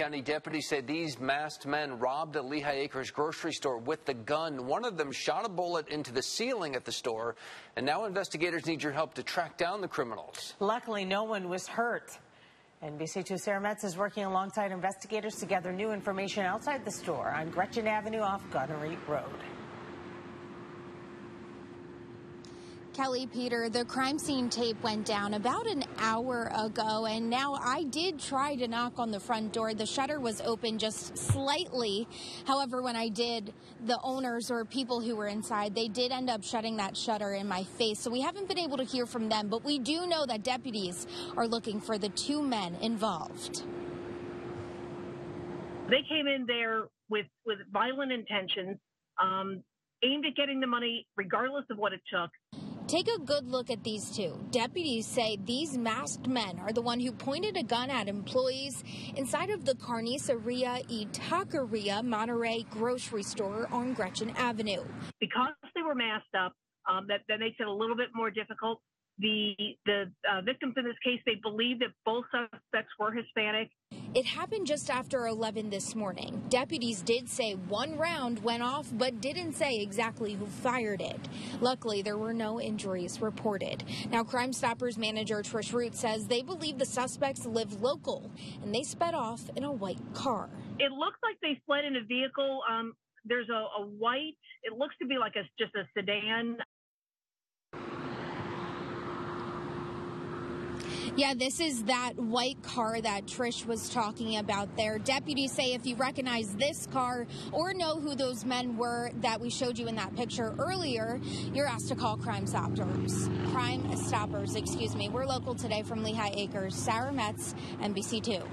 County deputies say these masked men robbed a Lehigh Acres grocery store with the gun. One of them shot a bullet into the ceiling at the store, and now investigators need your help to track down the criminals. Luckily, no one was hurt. NBC2 Sarah Metz is working alongside investigators to gather new information outside the store on Gretchen Avenue off Gunnery Road. Kelly Peter, the crime scene tape went down about an hour ago, and now I did try to knock on the front door. The shutter was open just slightly. However, when I did, the owners or people who were inside, they did end up shutting that shutter in my face. So we haven't been able to hear from them, but we do know that deputies are looking for the two men involved. They came in there with, with violent intentions, um, aimed at getting the money regardless of what it took. Take a good look at these two. Deputies say these masked men are the one who pointed a gun at employees inside of the Carniceria y Taqueria Monterey grocery store on Gretchen Avenue. Because they were masked up, um, that, that makes it a little bit more difficult. The the uh, victims in this case, they believe that both suspects were Hispanic. It happened just after 11 this morning. Deputies did say one round went off, but didn't say exactly who fired it. Luckily, there were no injuries reported. Now, Crime Stoppers manager Trish Root says they believe the suspects live local, and they sped off in a white car. It looks like they fled in a vehicle. Um, there's a, a white. It looks to be like a just a sedan. Yeah, this is that white car that Trish was talking about there. Deputies say if you recognize this car or know who those men were that we showed you in that picture earlier, you're asked to call Crime Stoppers. Crime Stoppers, excuse me. We're local today from Lehigh Acres. Sarah Metz, NBC2.